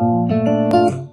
「で。